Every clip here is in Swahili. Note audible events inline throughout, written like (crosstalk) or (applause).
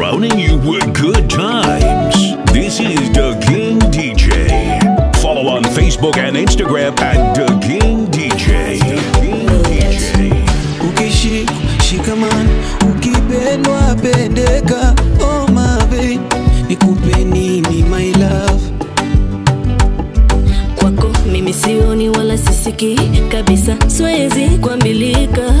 surrounding you with good times. This is The King DJ. Follow on Facebook and Instagram at The King DJ. Ukishika, shikamana, ukipendwa pendeka. Oh Kwako mimi sioni wala sisiki kabisa, siwezi kuambilika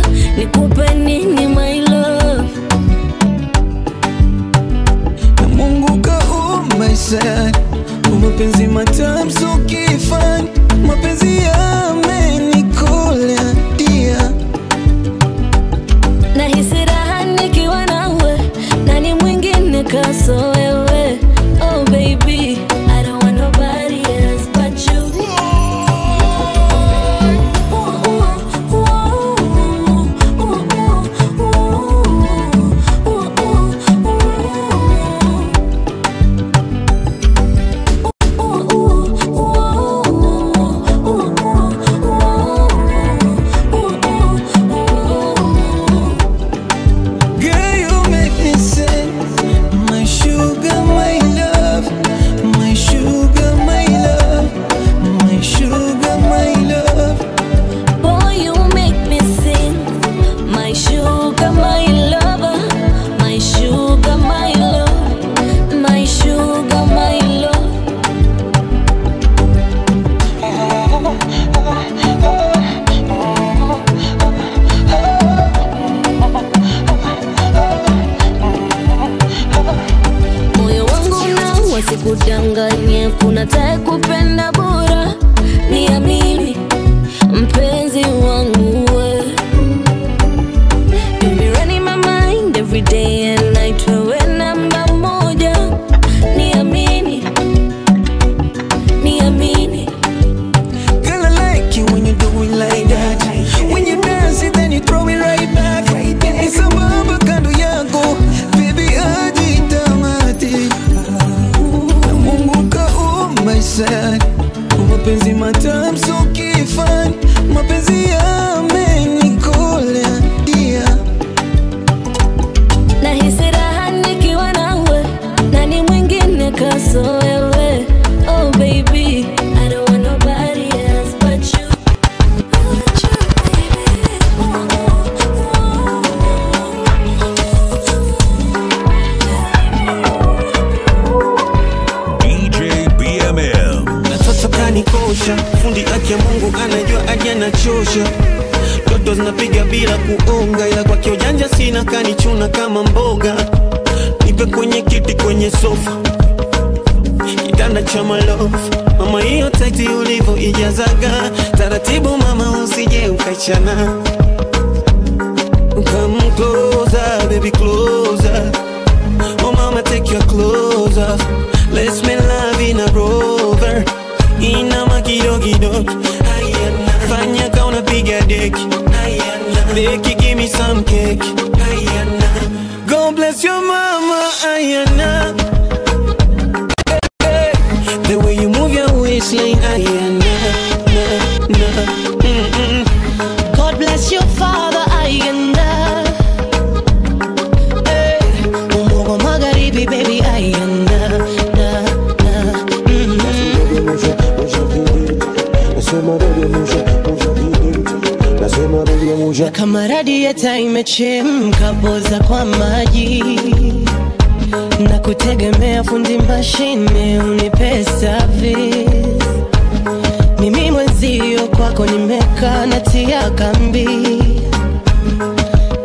Natia Gambi.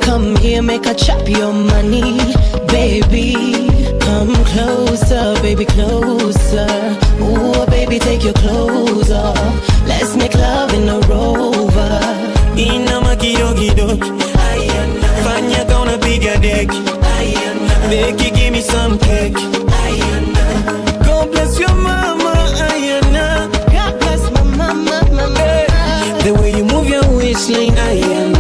Come here, make a chop your money, baby. Come closer, baby, closer. Ooh, baby, take your clothes off. Let's make love in a rover. Ina makido makidogido, fanya gonna be a deck. They give me some cake. God bless your mama, I am. this I am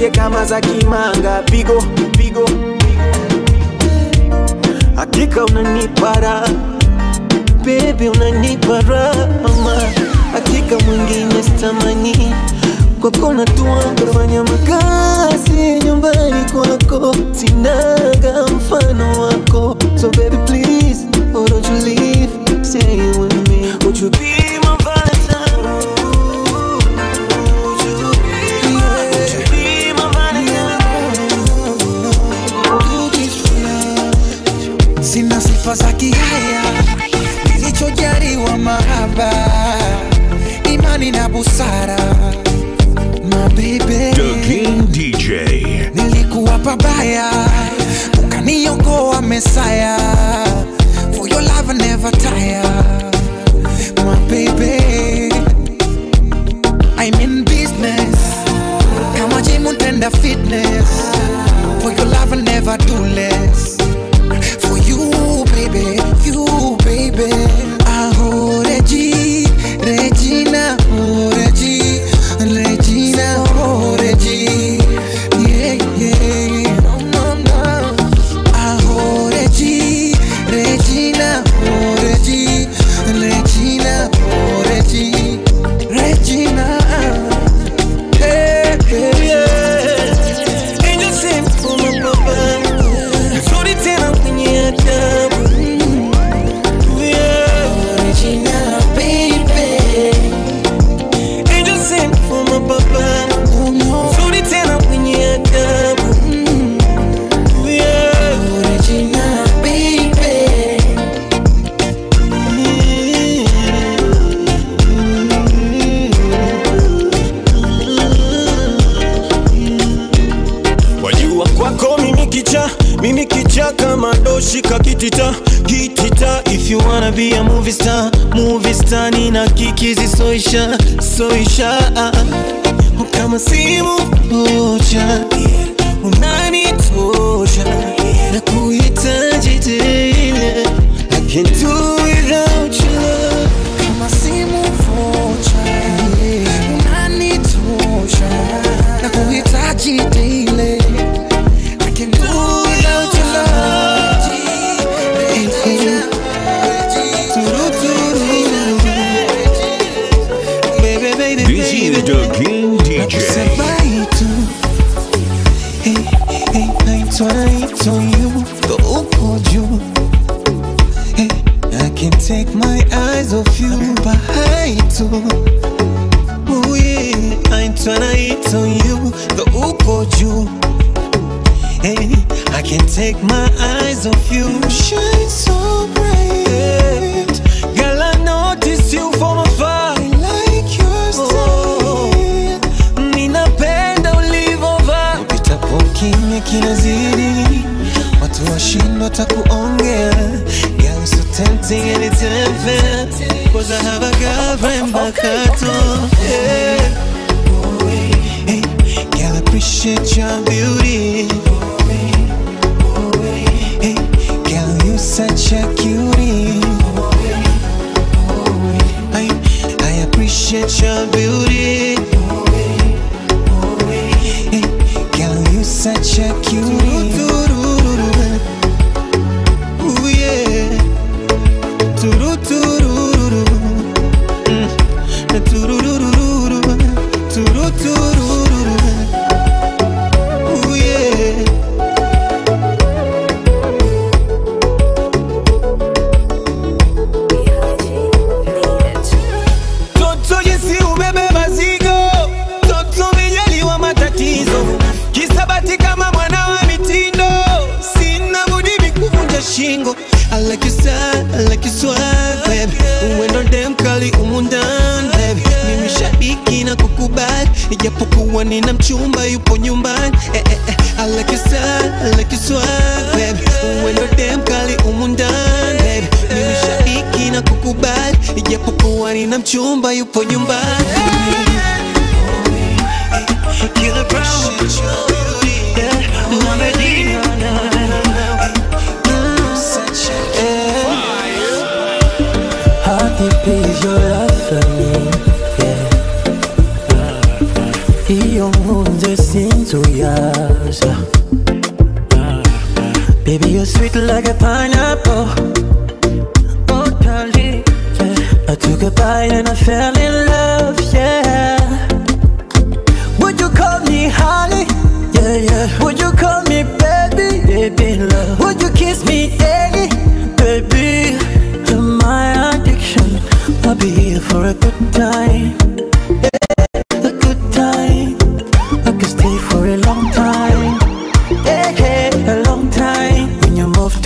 zake kama za kimanga, pigo pigo, hakika unanipara. Bebi unanipara mama, hakika mwingine sitamani. Kwako, natua kufanya makazi nyumbani kwako, sinaga mfano wako, so baby please, why don't you leave, stay with me, would you be sifa za kihaya nilichojaliwa mahaba imani na busara mabibe DJ nilikuwa pabaya ukaniokoa mesaya for your love never tire my baby. I'm in business kama jimu tenda fitness. covering back. Yeah. Hey, girl, appreciate your beauty. Girl, you such a cutie. I, I appreciate your beauty. Girl, you such a cutie.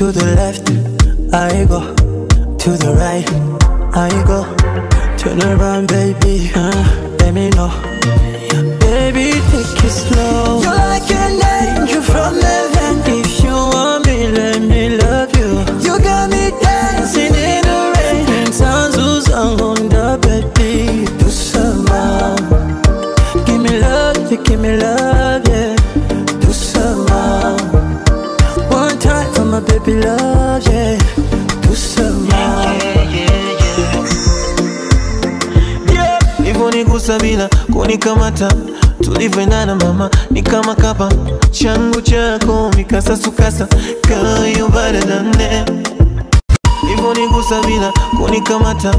to the left. sukasa sukasa, girl you better than them. Ivonigusa bila kunikamata,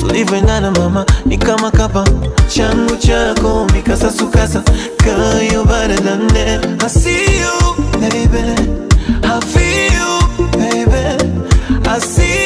tulivyoendana mama ni kama kapa changu chako mikasa sukasa, girl you better than them. I see you baby, I feel you baby, I see.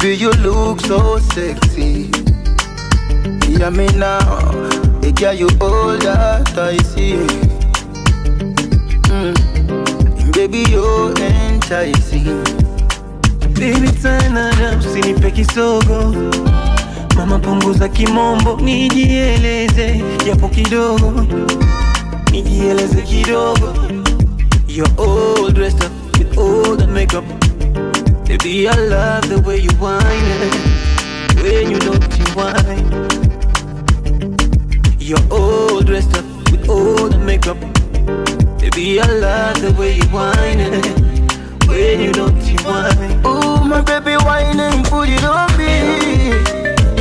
Baby, you look so sexy. Hear me now. The girl you hold that I see. Mm. Baby, you're enticing. Baby, sana nafsi so sogo. Mama, punguza kimombo, nijieleze japo kidogo, nijieleze kidogo. You're all dressed up with all the makeup Baby, I love the way you whine. When you don't rewind You're all dressed up with old makeup. Baby, I love the way you whine. When you don't rewind Oh, my baby, whining and put it on me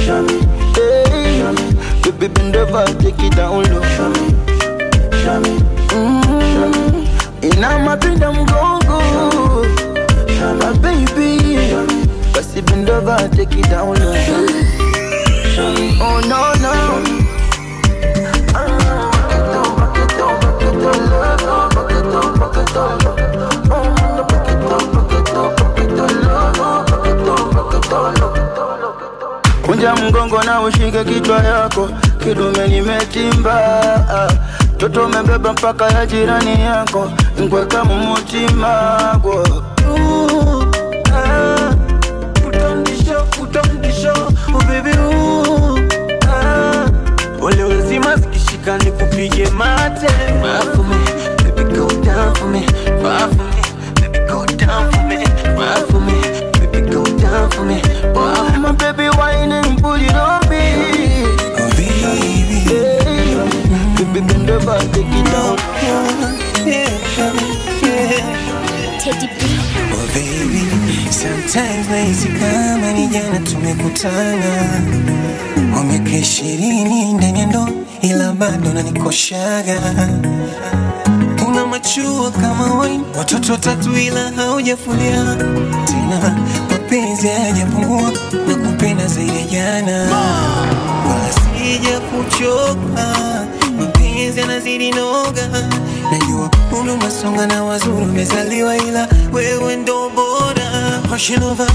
Show me, hey. Show me. Baby, bend over, take it down low. Show me, show me, mm-hmm. show me. And now my freedom go go My baby Basi bend over, take it down low. Oh no no. Kunja mgongo na ushike kichwa yako, kidume nimetimba. Toto umebeba mpaka ya jirani yako, nkweka mumutima. Nikupige mate. Fire for me, baby go down for me. Fire for me, baby go down for me. Fire for me, baby go down for me. Oh my baby whining, put it on me. Oh baby Baby bend over, take it down. Teddy B. Oh baby, sometimes nahisi kama ni jana tumekutana. Kwa miaka ishirini ndani ya ndoa, bado nanikoshaga. Una machua kama wine, watoto watatu ila haujafulia tena, mapenzi hayajapungua na kupenda zaidi jana, wala sija kuchoka, mapenzi yanazidi noga. Najua umri masonga na wazuri umezaliwa, ila wewe ndo bora. Passion over.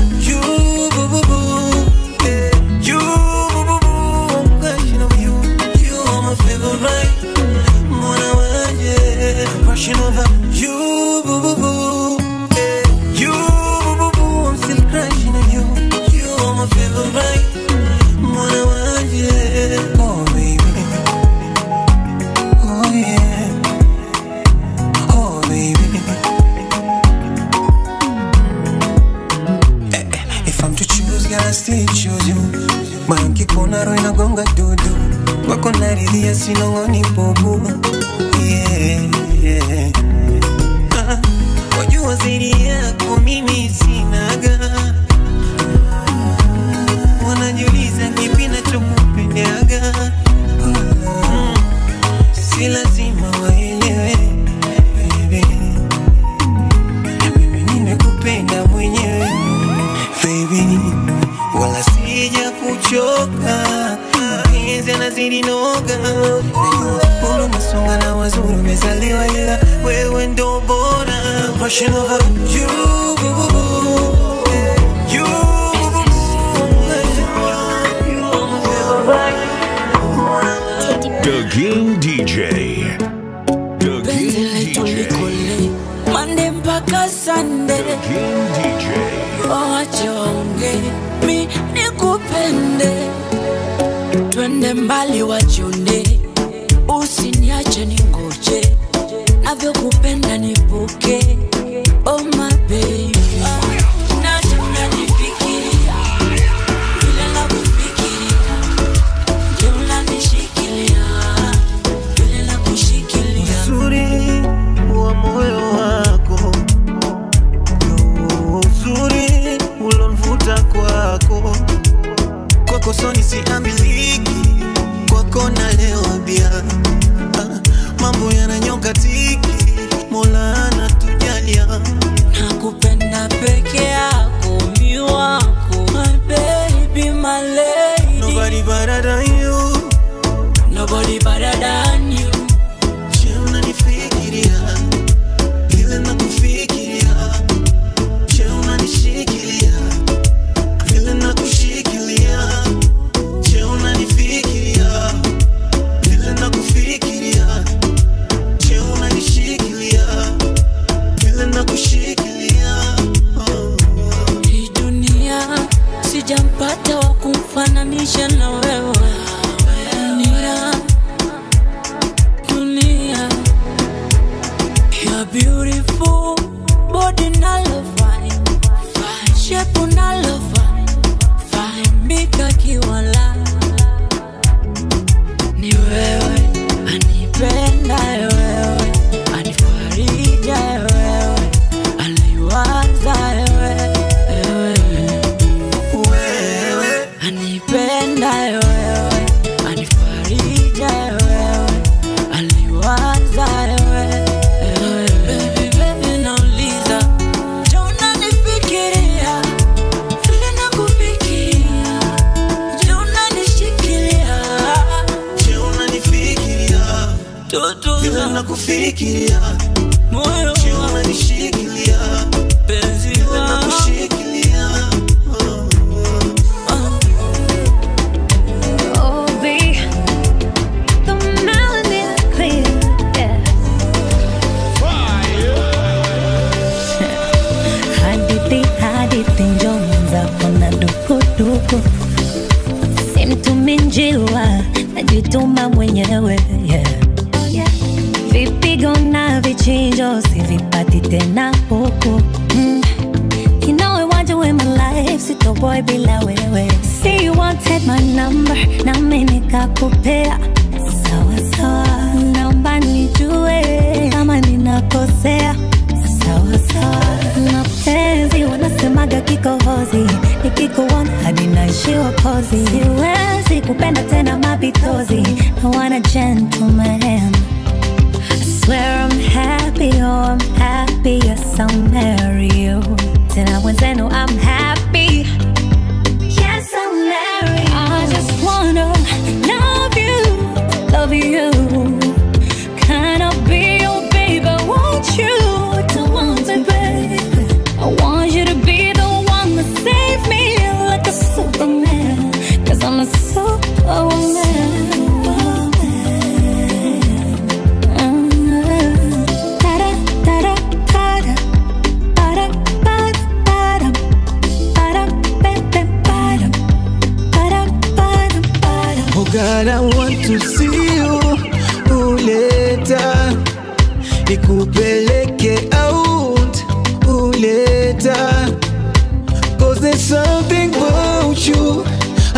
Wako naridhia sinong'oni bubu yeah, King DJ. The penzi King letu DJ. likole mande mpaka sande The King DJ. wawache waonge mi nikupende twende mbali wachonde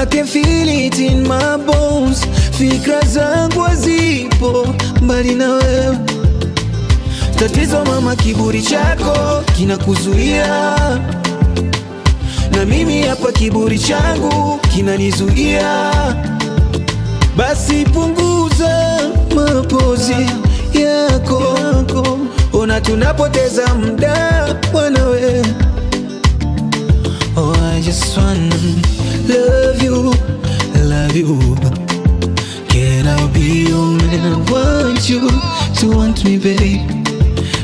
I can feel it in my bones Fikra zangu hazipo mbali na wewe Tatizo mama, kiburi chako kinakuzuia na mimi hapa kiburi changu kinanizuia. Basi punguza mapozi yako, ona tunapoteza mda bwana we. Oh, I just wanna love you, love you. Can I be your man? I want you to want me, babe.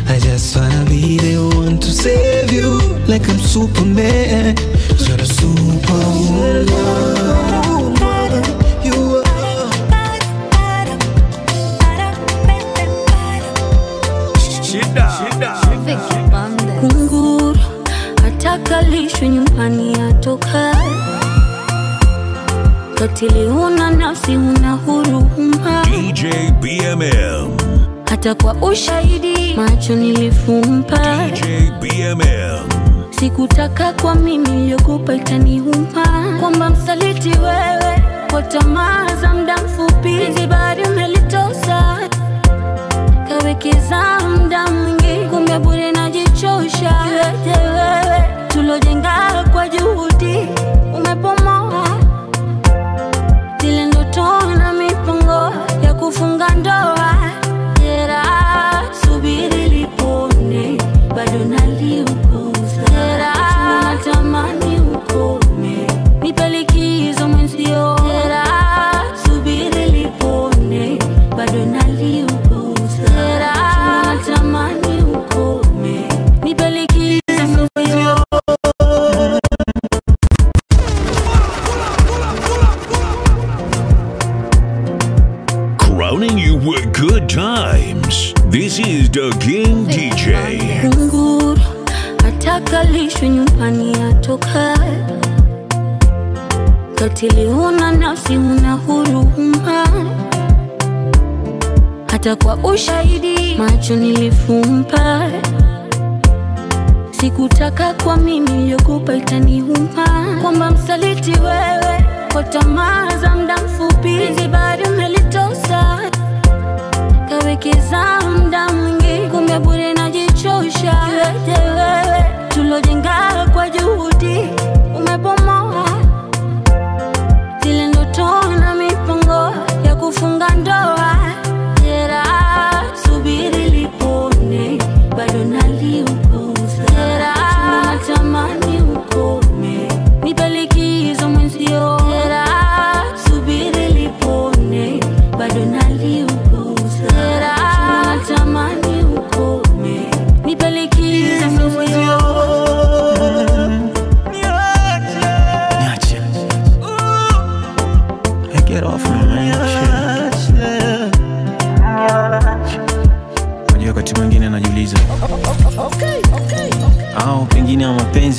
I just wanna be the one to save you like I'm Superman. You're a superwoman. shida are. Kunguru atakalishwe nyumbani katili, una nafsi, una huruma, DJ BMM. hata kwa ushahidi macho nilifumba. DJ BMM. Sikutaka kwa mimi iliyokupa itaniuma, kwamba msaliti wewe kwa tamaa za muda mfupi, zibari umelitosa kawekeza muda mwingi, kumbe bure najichosha. Yote wewe tulojenga kwa juhudi umepomoa ya the King DJ. Kunguru atakalishwe nyumbani atoka katili, una nafsi, una huruma, hata kwa ushahidi macho nilifumba. Sikutaka kwa mimi yogopa itaniuma, kwamba msaliti wewe kwa tamaa za muda mfupi, zibari kawekeza muda mwingi, kumbe bure najichosha. Yote wewe tulojenga kwa juhudi umepomoa zile ndoto na mipango ya kufunga ndoa.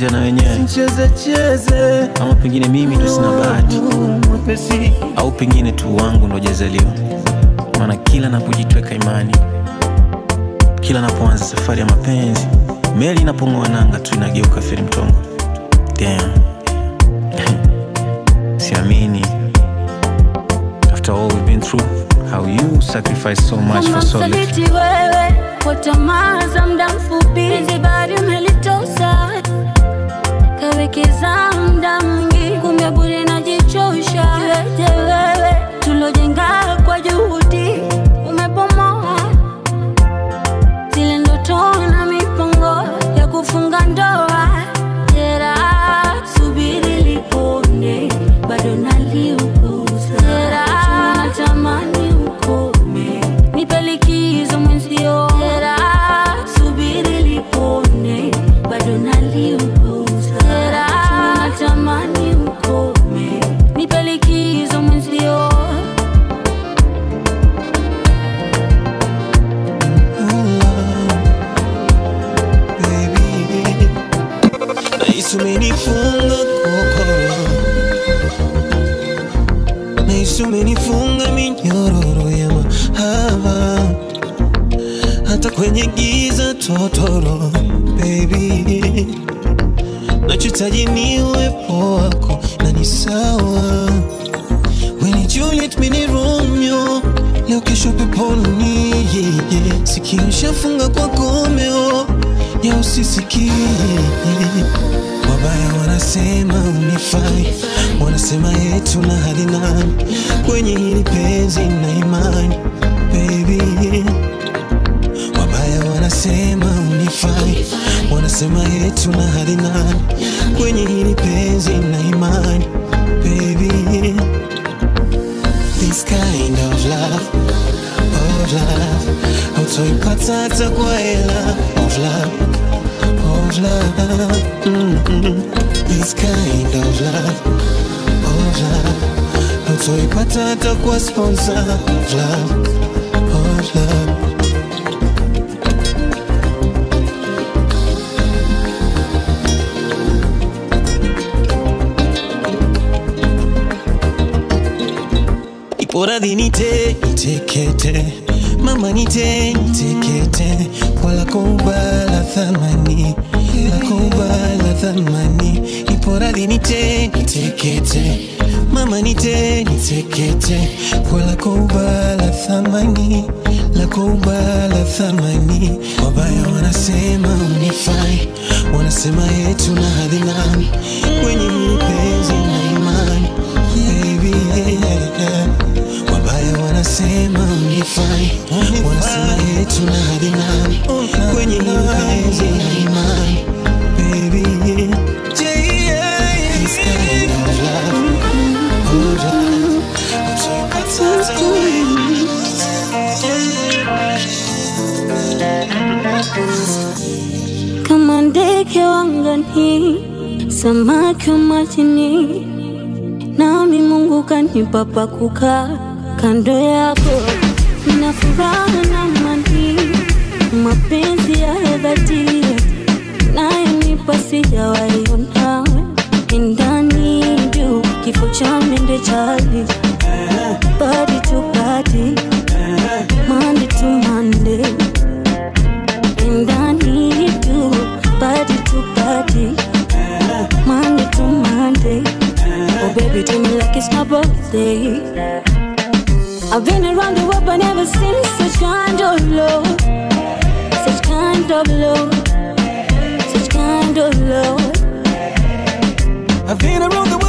Mapenzi yana wenyewe. Ama pengine mimi ndo sina bahati. Au pengine tu wangu ndo jazaliwa. Maana kila napojitweka imani kila napoanza safari ya mapenzi meli inapong'oa nanga tu inageuka feri mtongo. Damn. (laughs) siamini. After all we've been through how you sacrifice so much for so little. Wewe kwa tamaa za muda mfupi, penzi umelitosa, kawekeza muda nachohitaji ni uwepo wako na ni sawa. We ni Juliet, mi ni Romeo, leo kesho peponi, yeah, yeah. Sikio shafunga kwa komeo ya usisikie Wabaya wanasema unifai, wanasema yetu na hali nani kwenye hili penzi na imani baby. Wabaya wanasema unifai, wanasema yetu na hali nani kwenye hili penzi na imani baby. This kind of love, of love, hautoipata hata kwa hela of love of love. Mm-mm. This kind of love, of love. Hautoipata hata kwa sponsor of love, of love. Ipo radhi nite nitekete, mama nite nitekete, wala kubala thamani, la kubala thamani. Ipo radhi nite nitekete, mama nite nitekete, wala kubala thamani, la kubala thamani. Wabaya wanasema unifai, wanasema yetu na hadhi nami. Kwenye hili wanasema unifai, wanasema yetu na hadi nani? Kwenye hili ya imani. Baby kama ndege wangani, samaki wa majini, nami Mungu kanipa pa kukaa kando yako, na furaha na mani, mapenzi ya dhati nayonipa sijawaiona ndani juu kifo cha mende chali badi tu badi mande tu mande. And juu badi tu badi mande tu mande. Oh baby me like birthday I've been around the world but never seen such kind of love. Such kind of love. Such kind of love. I've been around the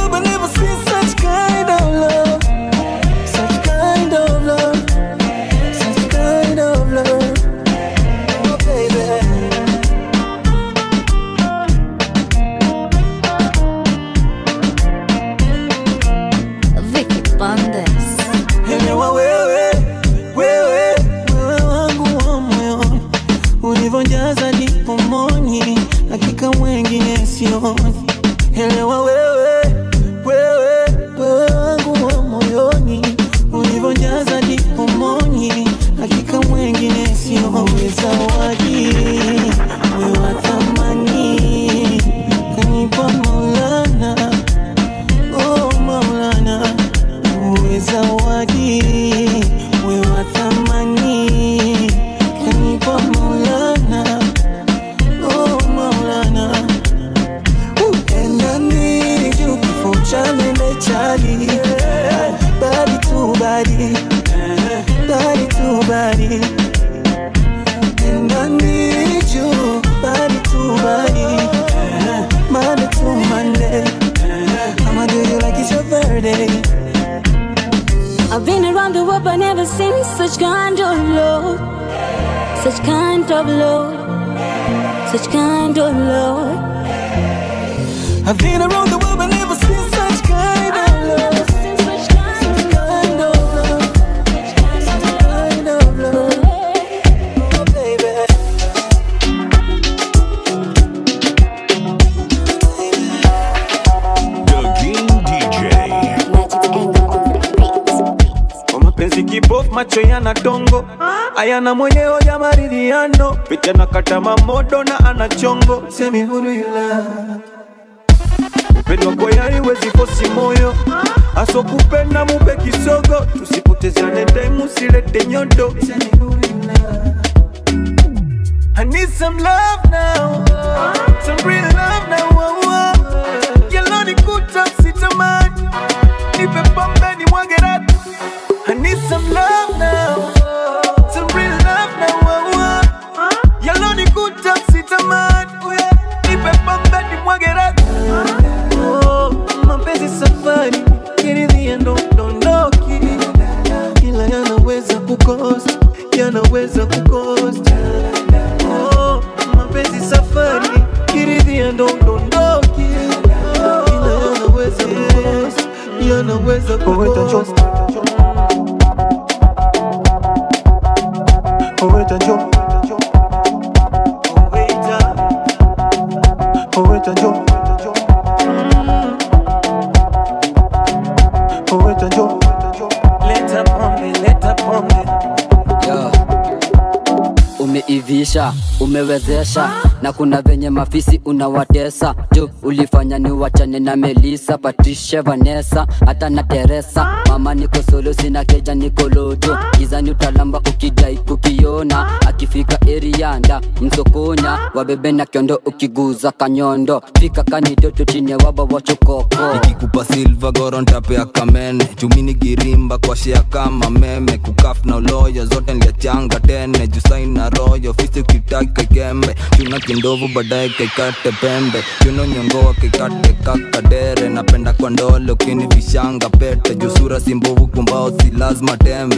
kuna venye mafisi unawatesa. Juu ulifanya ni wachane na Melisa, Patricia, Vanessa hata na Teresa mama niko solo sina keja niko loto gizani utalamba ukidai kukiona. Akifika erianda msokonya. Wabebe na kiondo ukiguza kanyondo. Fika kanidoto chine waba wachokoko nikikupa silva goro ya kamene. Chumini girimba kwashea kama meme. Kukaf na uloyo zote nliachanga tene. Jusai na royo fisi kitake kembe chuna kindovu baadaye kaikate pembe. Chuno nyongoa kikate kakadere. Napenda kwa ndole ukinivishanga pete. Jusura si mbovu kumbao si lazima tembe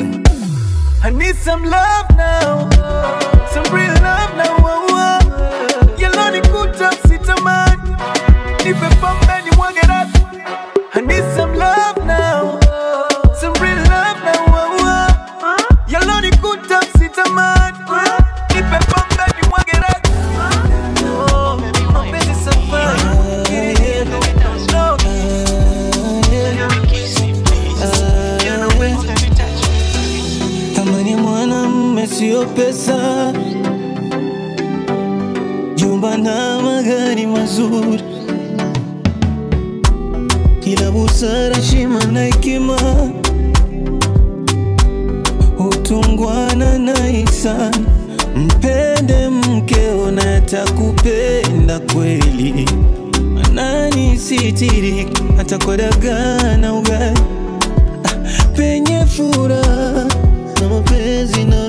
I need some love now, some real love now. pesa, jumba na magari mazuri, kila busara, heshima na hekima. Hutungwana na ihsani. Mpende mkeo na atakupenda kweli, manani sitiri hata kwa dagaa na ugali. Ah, penye furaha na mapenzi na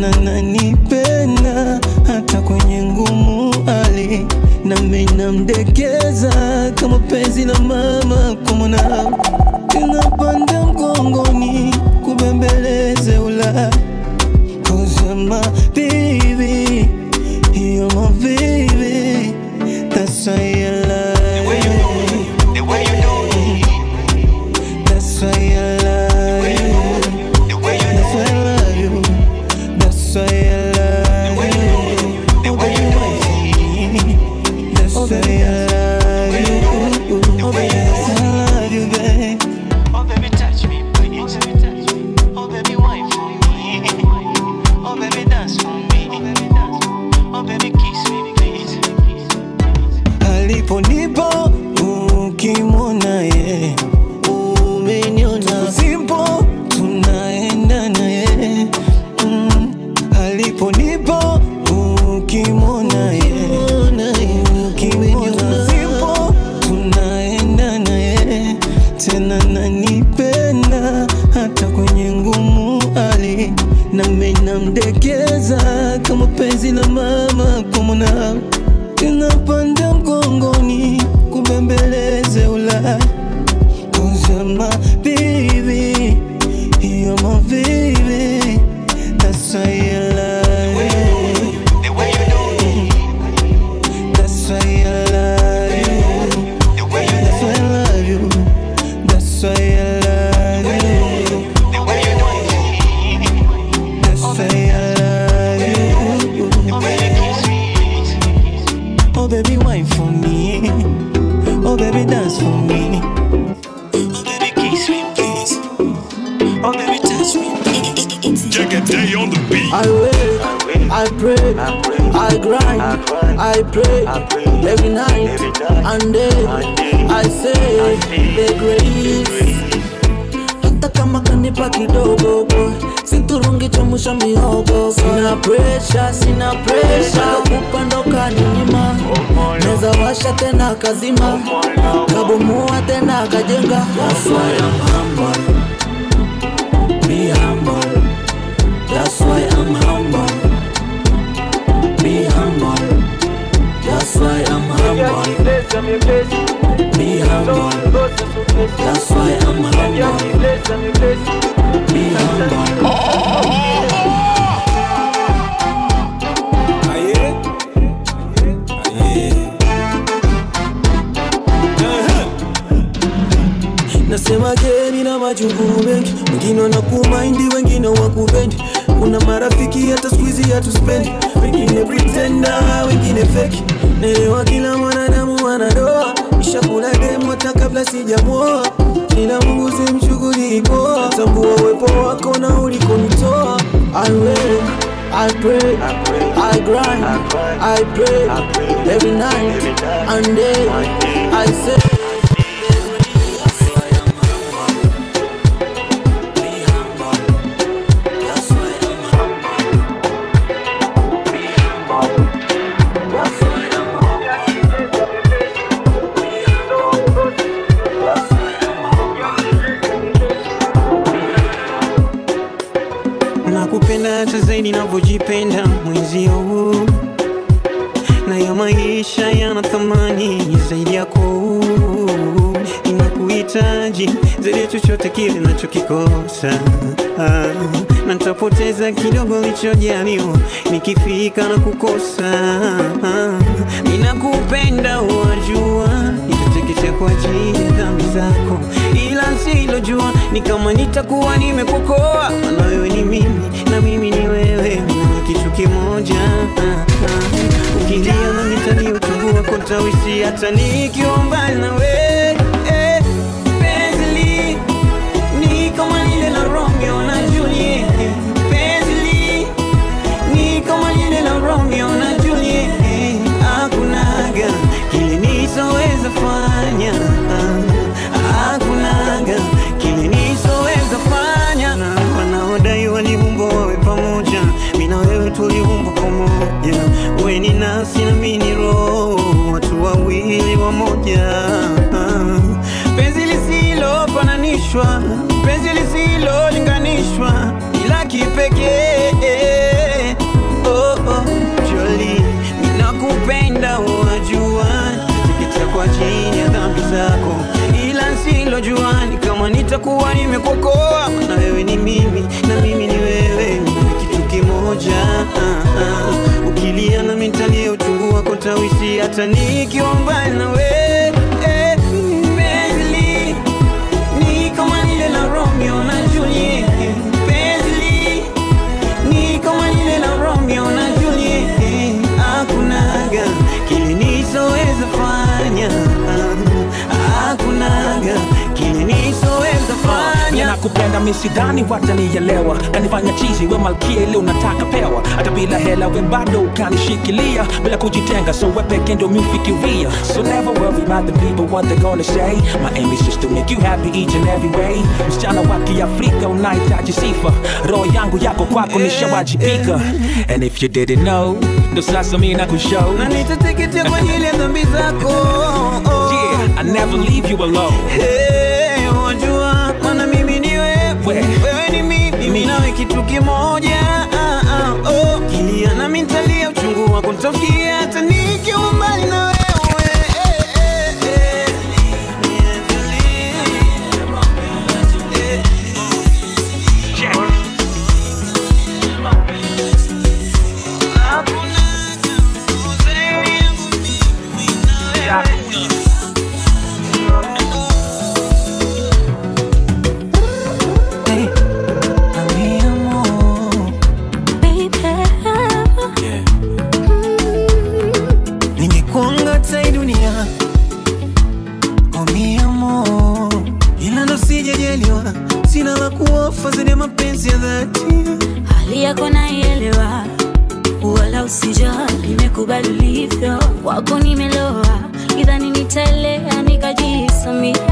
sana na nipenda hata kwenye ngumu ali nami namdekeza kama penzi la mama kumona tena mgongoni kubembeleze ula. Kusema baby you're my baby I pray every night and day. I say the grace. Hata kama kanipa kidogo boy, siturungi chomusha mihogo. Sina pressure, sina pressure, kupando kaninyima. Neza washa tena kazima, kabomoa tena kajenga. That's why I'm humble, be humble. That's why I'm humble. That's why I'm humble. Be humble. That's why I'm humble. Be humble. Nasema geni na majungu mengi, wengine wanakumaindi, wengine wakupendi. Kuna marafiki hata squeezy hatuspendi, wengine pretenda, wengine fake. Naelewa kila mwanadamu ana doa, kisha kuna demu hata kabla sijamoa. Ila Mungu simchukulii poa, tambua uwepo wako na ulikonitoa. I will, I pray, I grind, I pray every night and day. I say. Nakupenda hata zaidi navyojipenda mwenzio huu. Na ya maisha yana thamani zaidi yako. Inakuhitaji zaidi ya chochote kile nachokikosa ah, na nitapoteza kidogo lichojaliwa nikifika na kukosa. Ah, ninakupenda wajua nitateketea kwa ajili ya dhambi zako. Ila silojua ni kama nitakuwa nimekokoa. Maana wewe ni mimi na mimi ni wewe. Na kitu kimoja. Ukilia na mitani utungu wako tawisi hata nikiwa mbali na wewe eh, ni kama lile la Romeo na Juliet. Penzi ni kama lile la Romeo nisoweza fanya. Hakunaga kile nisoweza fanya. Na wanaodai waliumbwa wawe pamoja. Mi na wewe tuliumbwa pamoja. We ni nafsi na mini roho watu wawili wamoja silojua ni kama nitakuwa nimekokoa. Na wewe ni mimi na mimi ni wewe. Kitu kimoja. Ukilia na mitalia uchungu wako tawisi hata nikiwa mbali na wewe kile nisoweza fanya nakupenda misidhani watanielewa kanifanya chizi we malkia ile unataka pewa. Hata bila hela we bado ukanishikilia bila kujitenga so we peke mifikiria so never worry about the people what they gonna say. My aim is just to make you happy each and every way. Msichana wa kiafrika unahitaji sifa. Roho yangu yako kwako nishawajibika. And if you didn't know ndo sasa mi nakushow. Na nitateketea kwa ajili ya dhambi zako. Yeah, I never leave you alone. Hey, nawe kitu kimoja uh, uh, oh. kilia nami nitalia uchungu wako nitafikia hata nikiwa mbali na yako naielewa, wala usijali, nimekubali ulivyo. Kwako, nimeloa idhani nitaelea nikajisomia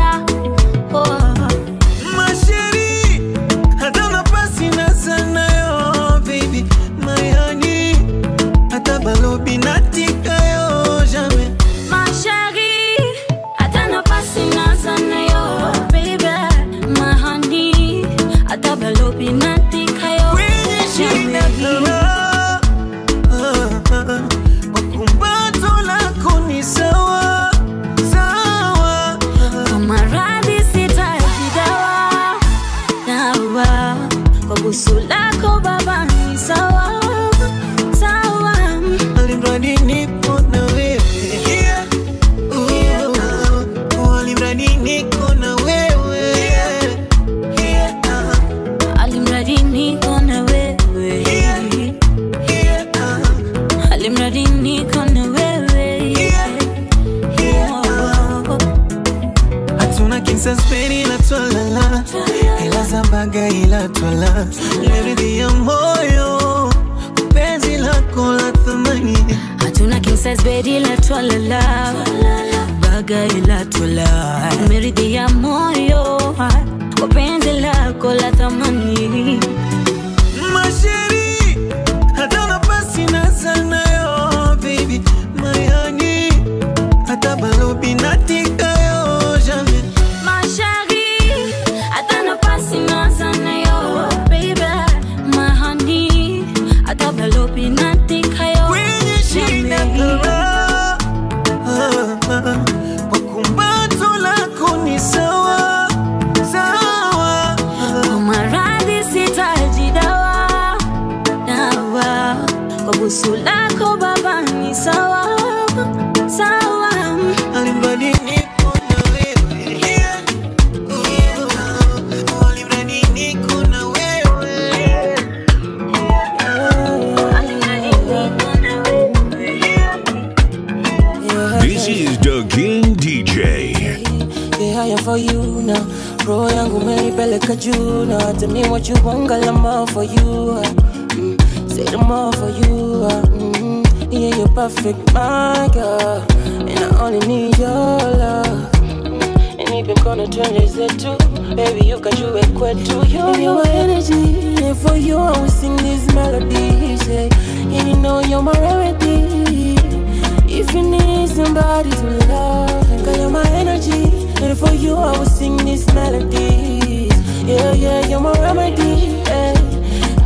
yeah, you're my remedy. Yeah.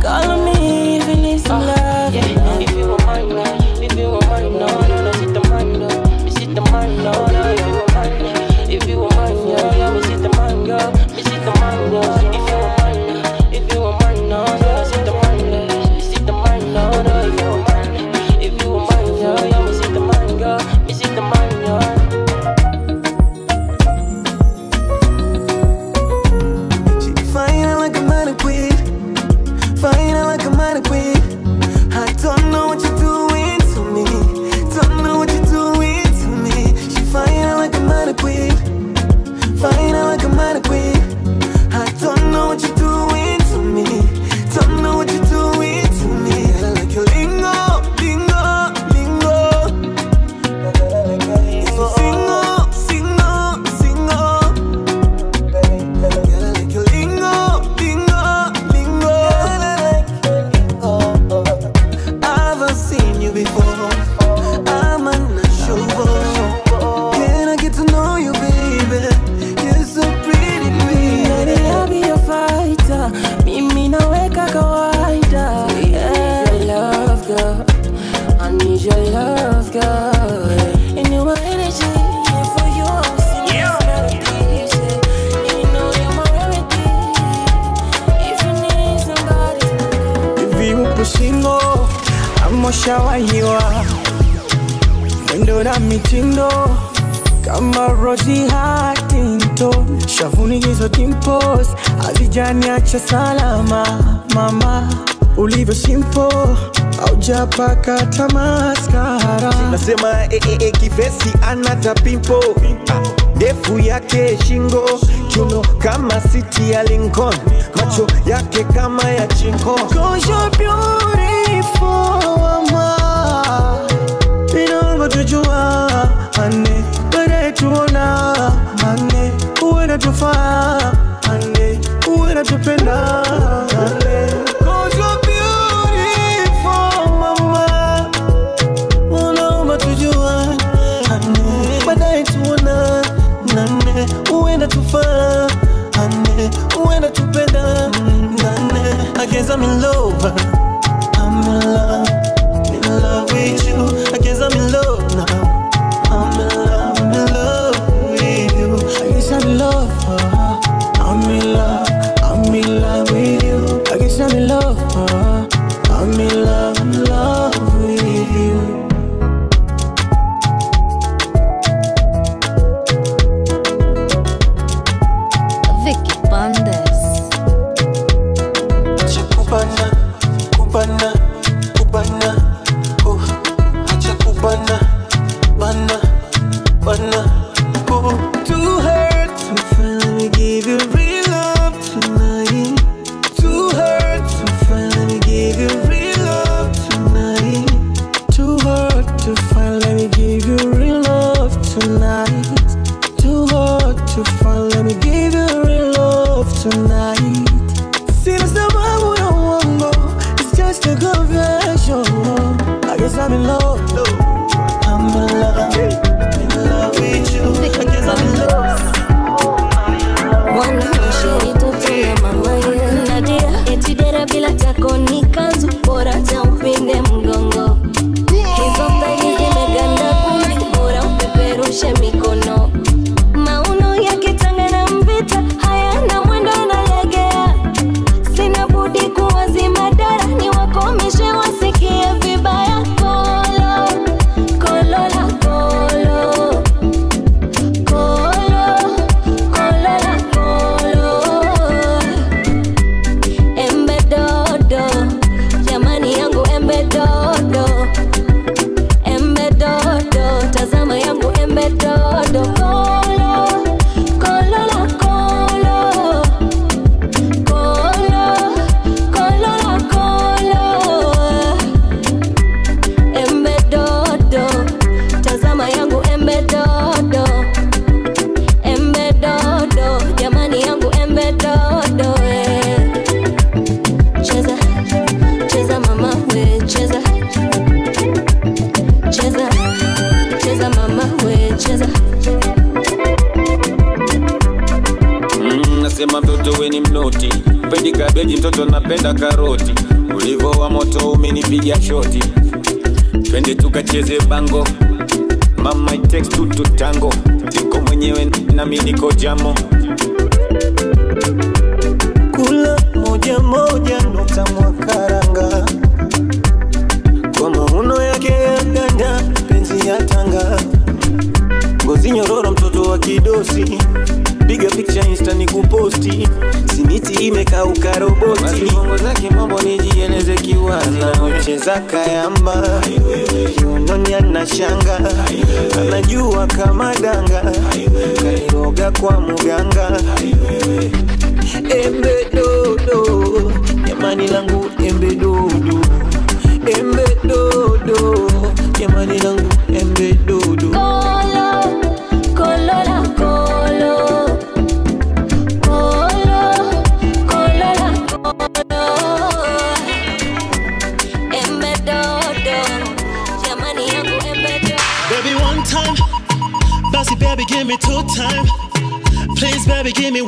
Call me a pimpo.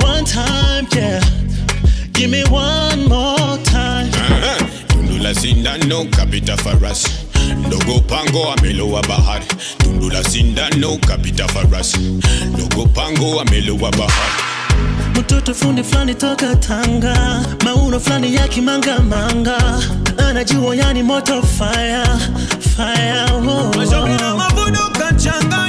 one time, yeah. Give me one more time. Uh-huh. Tundula sindano kapita faras. Ndogo pango amelowa bahari. Tundula sindano kapita faras. Ndogo pango amelowa bahari. Mtoto fundi flani toka Tanga, mauno fulani ya kimangamanga, anajua yani moto fire fire, oh, oh. mavuno kachanga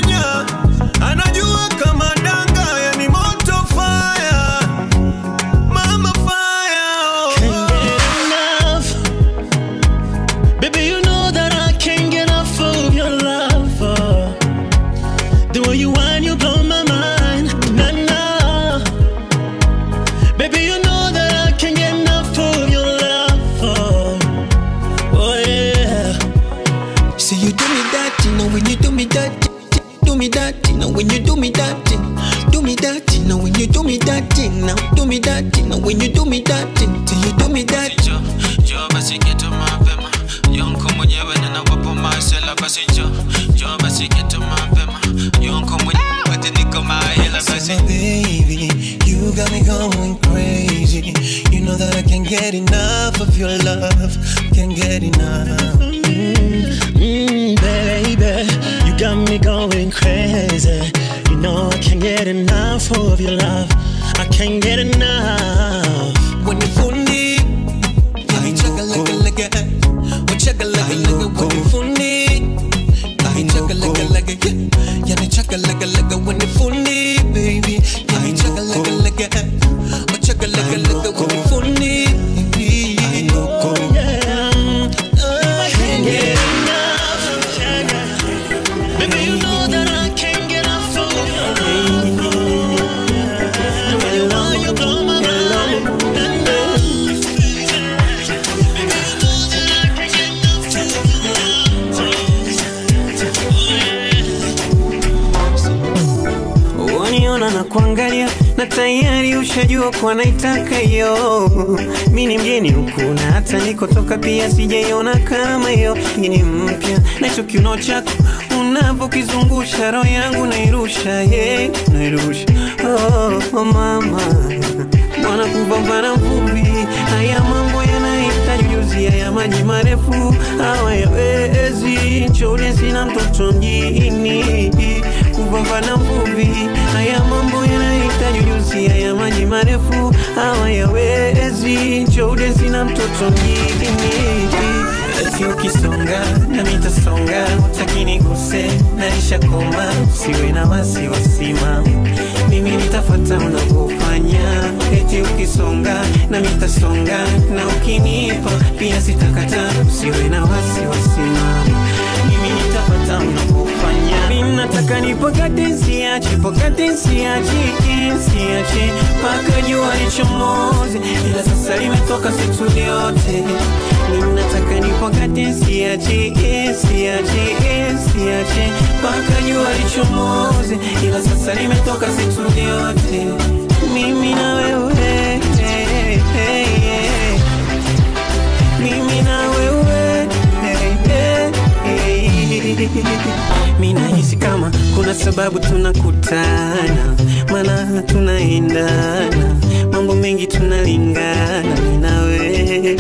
now do me that, you know, when you do me that thing, till you do me that. Njoo basi geto mapema, yonko mwenyewe ninawapo masela basi njoo, njoo basi geto mapema, yonko mwenyewe niko mahela basi. So baby, you got me going crazy. You know that I can't get enough of your love. Can't get enough. Mm, baby, you got me going crazy. You know I can't get enough of your love. I can't get enough. When you fundi, you chugga like a like a, oh chugga like a like a. When you fundi, you chugga like a like a, yeah, you chugga like a like a. When you fundi, baby, you chugga like a like a, oh chugga like a ushajua kwa naitaka hiyo. Mi ni mgeni huku na hata nikotoka pia sijaiona kama hiyo. Hii ni mpya na hicho kiuno chako unavyokizungusha roho yangu nairusha, yeah, nairusha. Oh, oh mama mwana kupambana mvuvi, haya mambo yanahitaji ujuzi, haya maji marefu hawayawezi. Nchoni sina mtoto mjini, kupambana mvuvi, haya mambo yanahitaji ujuzi, haya maji marefu. Hawayawezi. Nchoni na mtoto mjini. Eti ukisonga na mitasonga, utaki niguse na nishakoma, usiwe na wasiwasi mama, mimi nitafuata unavyofanya. Eti ukisonga na mitasonga, na ukinipa pia sitakata, usiwe na wasiwasi mama, mimi nitafuata unavyofanya. Nataka nipokate, siache, pokate, siache, siache mpaka jua lichomoze, ila sasa limetoka siku yote. Ninataka nataka nipokate, siache, siache, Paka jua lichomoze, ila sasa limetoka siku yote. Mimi na wewe, mi nahisi kama kuna sababu tunakutana, mana tunaendana, mambo mengi tunalingana, mi na wewe.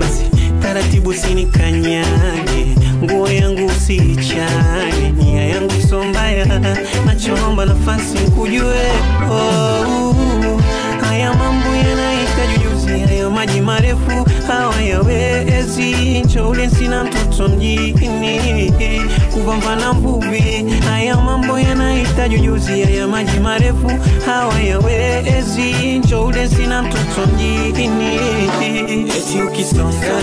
Basi taratibu sinikanyage, nguo yangu usiichane, nia yangu sombaya nachoomba nafasi nkujue. Oh, haya mambo yanahitaji ujuzi, hayo maji marefu hawayawezi. Nchoule sina mtoto mjini, kuvambana mvuvi, haya mambo yanahitaji ujuzi, haya maji marefu hawayawezi. Nchoule sina mtoto mjini, ukisonga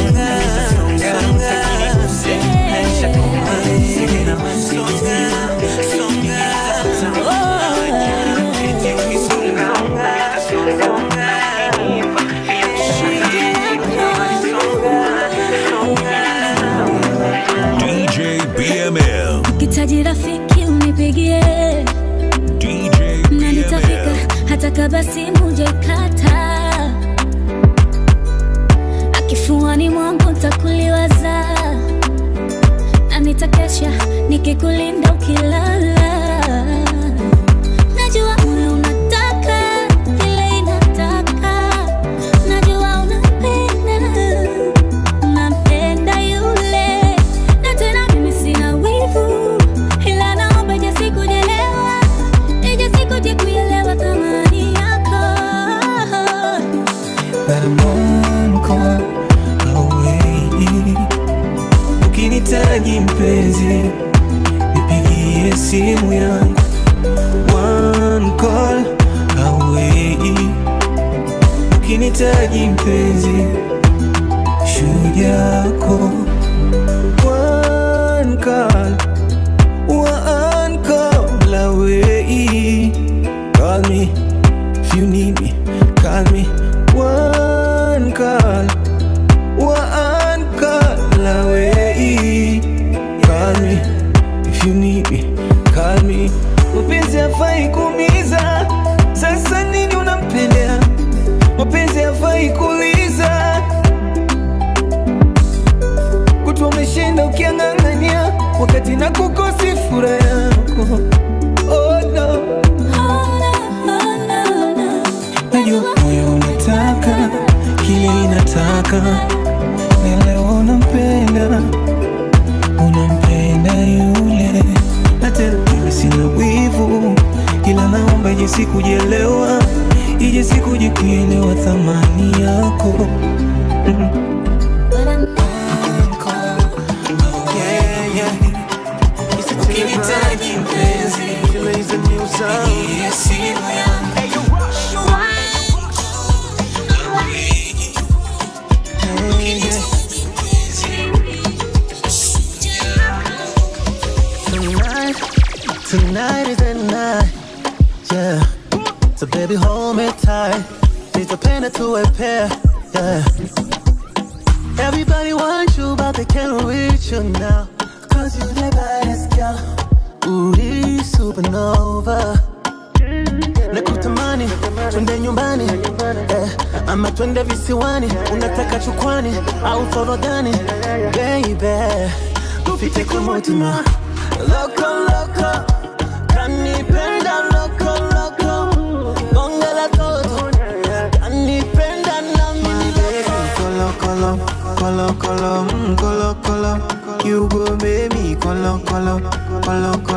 kabla simu. Akifuani mwangu ntakuliwaza, na nitakesha nikikulinda ukilala. Sitagi mpenzi na leo unampenda unampenda yule. Na tena mimi sina wivu ila naomba ije sikujielewa ije sikujikuelewa thamani yako. Yeah, Fátima. Loco, loco, Granny Prenda, loco, loco. Póngala todo. Granny Prenda, no me loco. Colo, colo, colo, colo, colo. You go, make me colo, colo, colo.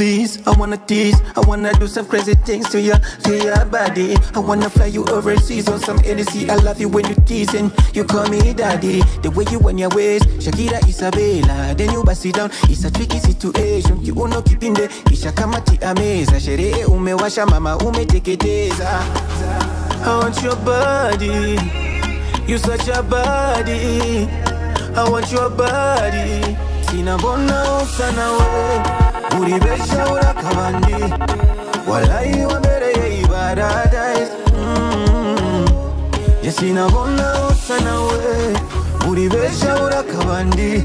Please, I wanna tease, I wanna do some crazy things to your, to your body. I wanna fly you overseas on some NC. I love you when you teasing, you call me daddy. The way you want your ways, Shakira Isabella. Then you bust it down, it's a tricky situation. You uno kipinde, kisha kama tiameza. Sherehe umewasha mama umeteketeza. I want your body, you such a body. I want your body. Sina bona usana we uribesha urakabandi walayi wambereye ibaradise mm. je sinabona usana we. Uribesha urakabandi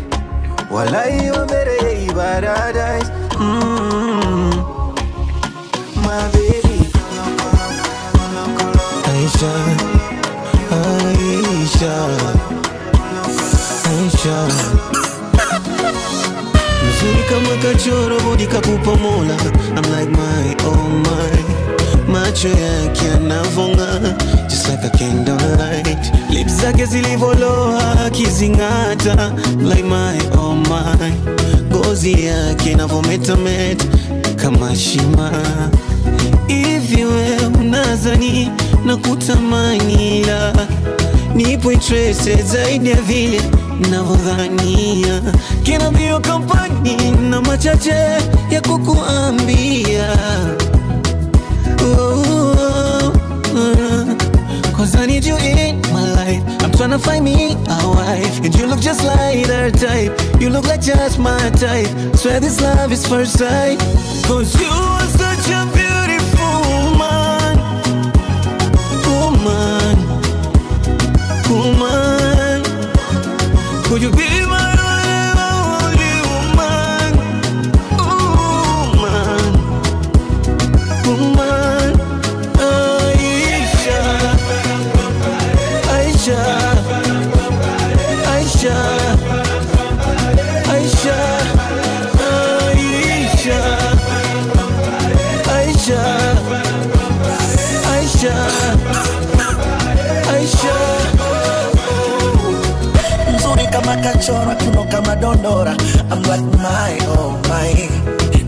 walayi wambereye ibaradise mm. my baby. Aisha. Aisha. Aisha Mzuri kama kachoro budi kakupa mola I'm like my oh my. Macho yake yanavonga Just like a candlelight. Lips zake zilivoloa akizingata Like my oh my. Gozi yake inavometameta kama shima. Hivi we unazani na kutamani la. Nipo interested zaidi ya vile navyodhania Kina kampani na machache ya kukuambia. Oh, oh. Cause I need you in my life. I'm tryna find me a wife. And you look just like her type. You look like just my type. Swear this love is first sight. Cause you are such a you be kachora kiuno kama dondora. I'm like my oh my.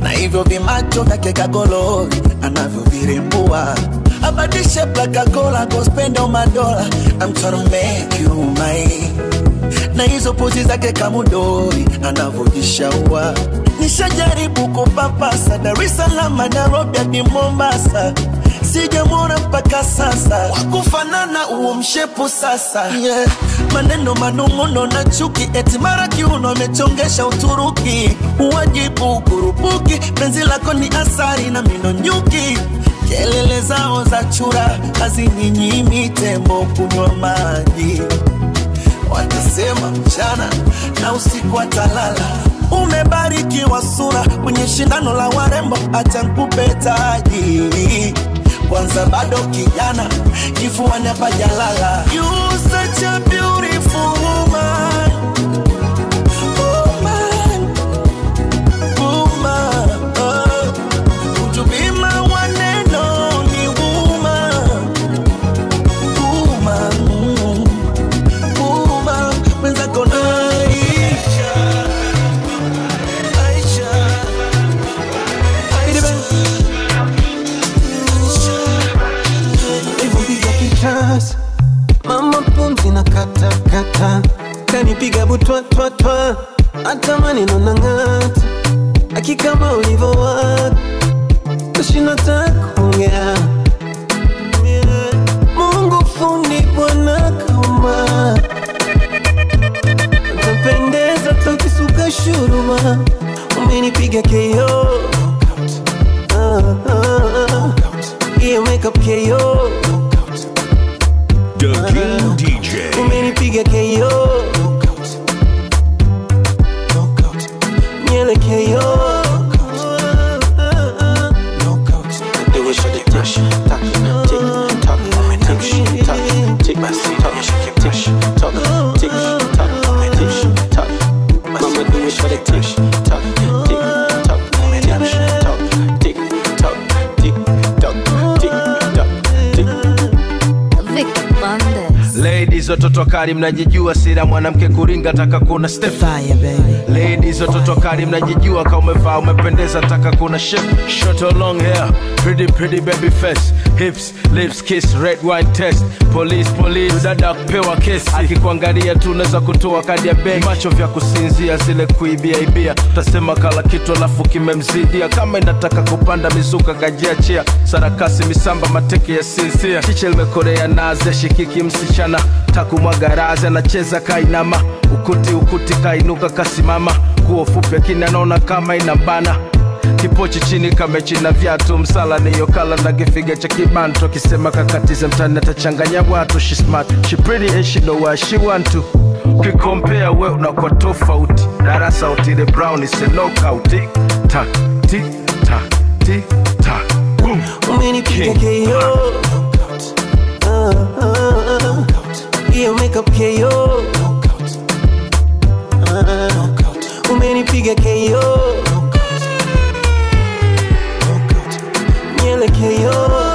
Na hivyo vimacho vyake anavyo anavyovirembua abadishe plakagola kospende madola I'm trying to make you mine. Na hizo pozi zake kamudori anavyojishaua nishajaribu kupapasa Dar es Salaam Nairobi hadi Mombasa sijamwona mpaka sasa. Wakufanana uo mshepu sasa. Yeah. maneno manung'uno na chuki eti mara kiuno amechongesha Uturuki. Uwajibu kurupuki penzi lako ni asari na mino nyuki kelele zao za chura hazininyimi tembo kunywa maji. Watasema mchana na usiku atalala. Umebarikiwa sura kwenye shindano la warembo acha nkupe kwanza bado kijana kifuani hapajalala You such a kanipiga butwa twa twa. Hata maneno na ng'ata akikama ulivyowaka tashinda takuongea Mungu fundi bwana kauma utapendeza tukisuka shuruma. Umenipiga keo ah, ah, ah. The King DJ. umenipiga keo Melike yo Dewe Ladies, watoto kali mnajijua sira mwanamke kuringa taka kuna step. Ladies watoto kali mnajijua kama umevaa umependeza taka kuna shape short or long hair pretty pretty baby face. Hips lips kiss red wine test police police dada kupewa kesi. Akikuangalia tu unaweza kutoa kadi ya benki. Macho vya kusinzia zile kuibia ibia. Utasema kala kitu alafu kimemzidia. Kama inataka kupanda mizuka kajiachia. Sarakasi misamba mateke ya sinzia. Chiche limekorea nazi shikiki msichana. Takumwaga razi anacheza kainama. Ukuti ukuti kainuka kasimama. Kuo fupi akini anaona kama inambana. Kipochi chini kamechina vyatu msala niyokala na kifiga cha kibanto akisema kakatiza mtani atachanganya watu. She smart she pretty and she know what she want to. Ukikompea we unakuwa tofauti. Darasa utile brown is a knockout. Tik tak tik tak tik tak boom. Umenipiga keo ah. hiyo makeup keo Ah, umenipiga keo nyele keo